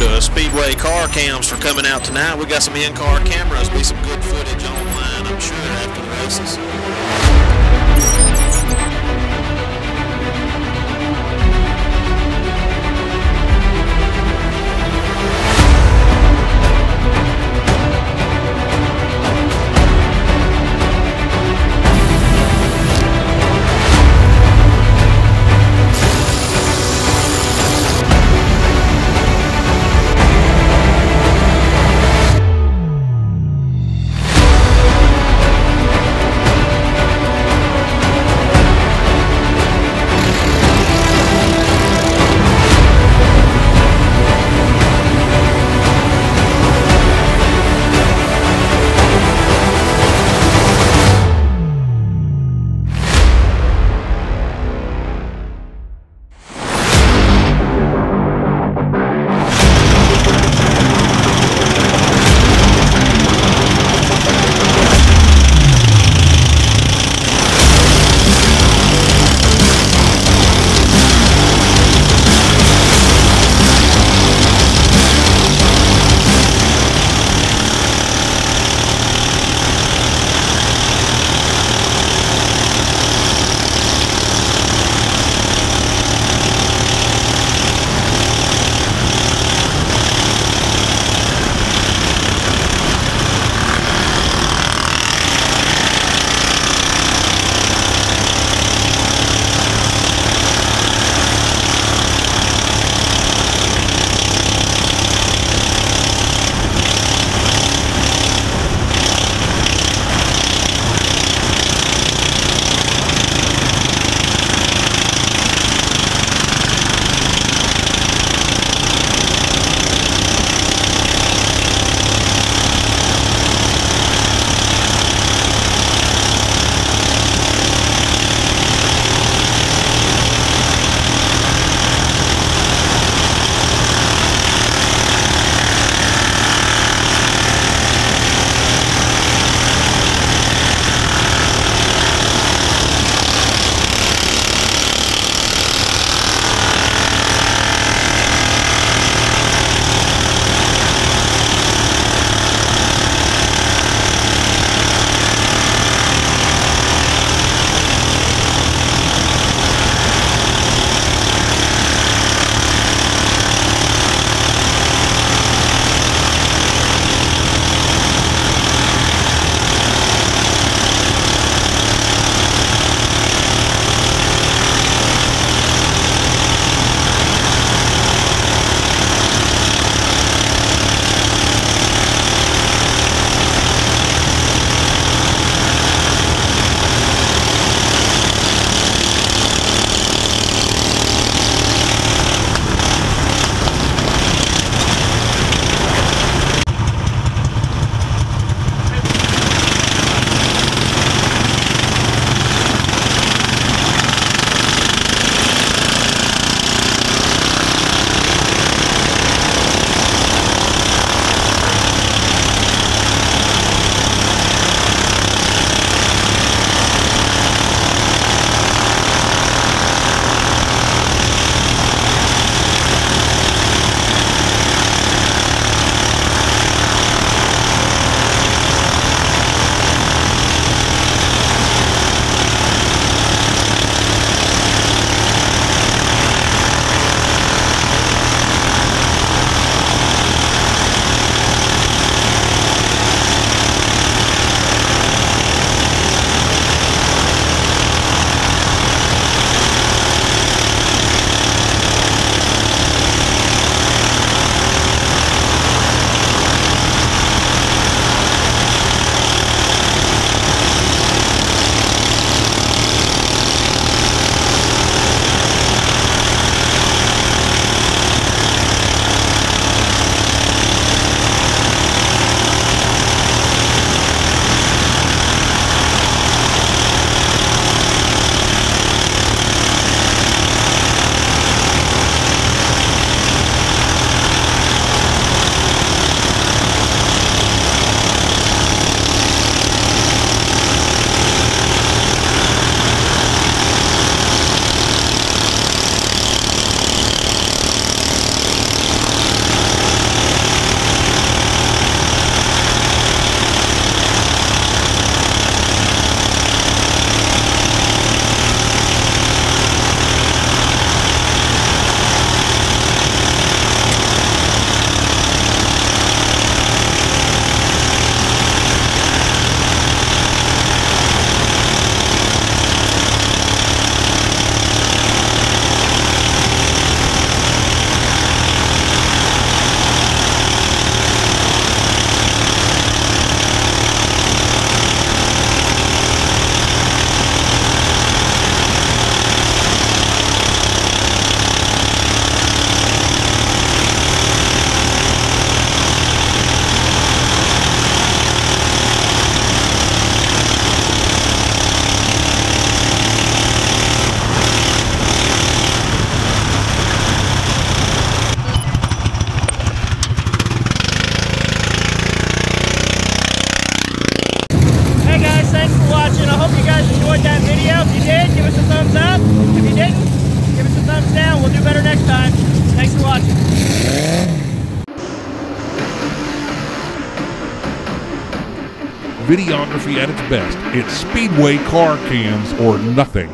to Speedway car cams for coming out tonight. We got some in-car cameras. Be some good footage online, I'm sure, after the races. Hope you guys enjoyed that video. If you did, give us a thumbs up. If you didn't, give us a thumbs down. We'll do better next time. Thanks for watching. Videography at its best. It's Speedway car cams or nothing.